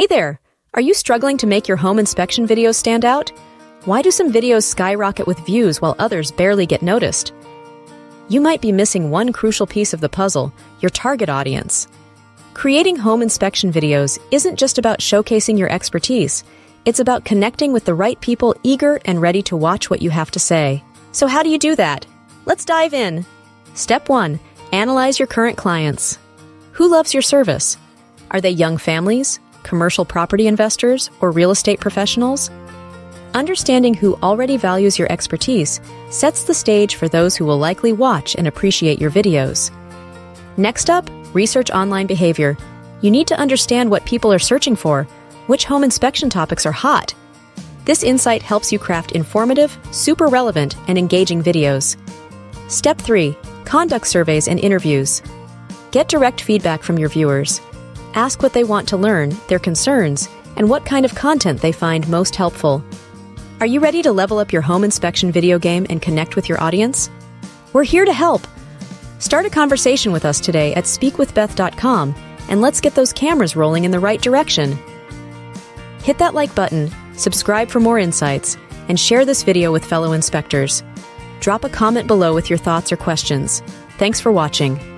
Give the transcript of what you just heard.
Hey there! Are you struggling to make your home inspection videos stand out? Why do some videos skyrocket with views while others barely get noticed? You might be missing one crucial piece of the puzzle your target audience. Creating home inspection videos isn't just about showcasing your expertise, it's about connecting with the right people eager and ready to watch what you have to say. So, how do you do that? Let's dive in. Step 1 Analyze your current clients. Who loves your service? Are they young families, commercial property investors, or real estate professionals? Understanding who already values your expertise sets the stage for those who will likely watch and appreciate your videos. Next up, research online behavior. You need to understand what people are searching for, which home inspection topics are hot. This insight helps you craft informative, super relevant, and engaging videos. Step 3 Conduct surveys and interviews. Get direct feedback from your viewers. Ask what they want to learn, their concerns, and what kind of content they find most helpful. Are you ready to level up your home inspection video game and connect with your audience? We're here to help. Start a conversation with us today at speakwithbeth.com and let's get those cameras rolling in the right direction. Hit that like button, subscribe for more insights, and share this video with fellow inspectors. Drop a comment below with your thoughts or questions. Thanks for watching.